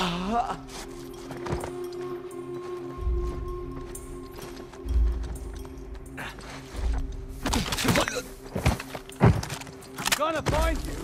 I'm gonna find you.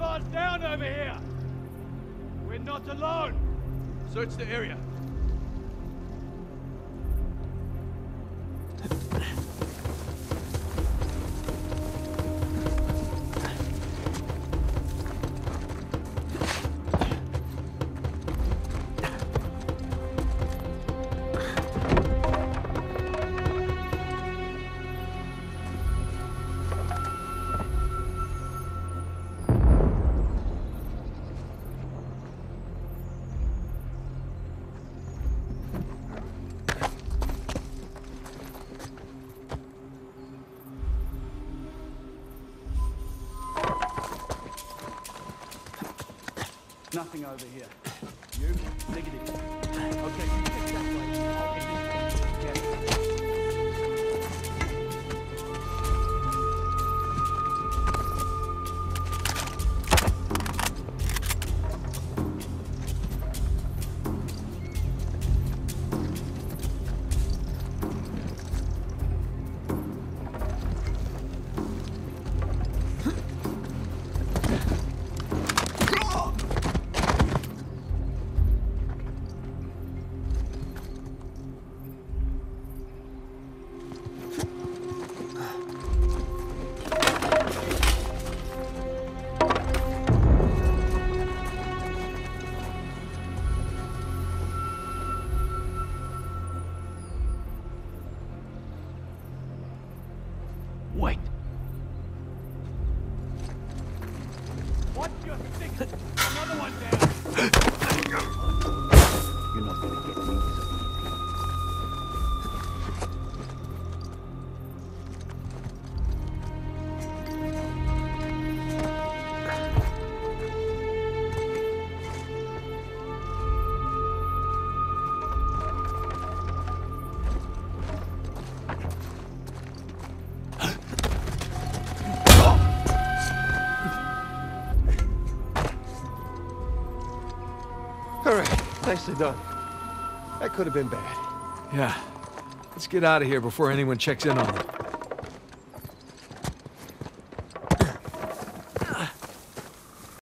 Ours down over here. We're not alone. Search the area. Nothing over here. You? Negative. Okay, you that way. Wait. Watch your six. Another one down. All right, nicely done. That could have been bad. Yeah. Let's get out of here before anyone checks in on them.